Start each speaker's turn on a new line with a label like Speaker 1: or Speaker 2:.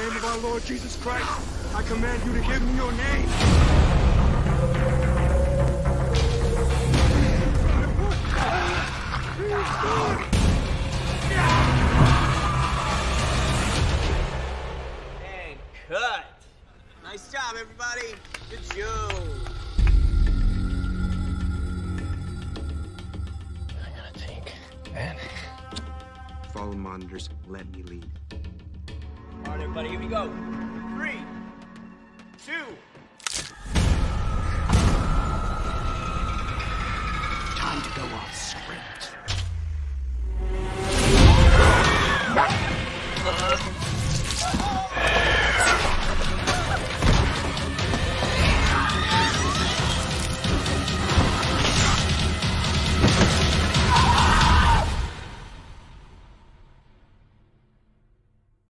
Speaker 1: name of our Lord Jesus Christ, I command you to give me your name.
Speaker 2: And cut. Nice job, everybody. Good job.
Speaker 3: I gotta think. Man.
Speaker 1: Follow monitors. Let me lead.
Speaker 2: Everybody, here we go. Three, two,
Speaker 3: Time to go off script.